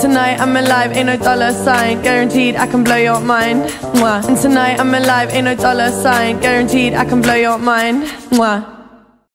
tonight I'm alive, ain't no dollar sign. Guaranteed I can blow your mind. Mwah. And tonight I'm alive, ain't no dollar sign. Guaranteed I can blow your mind. Mwah.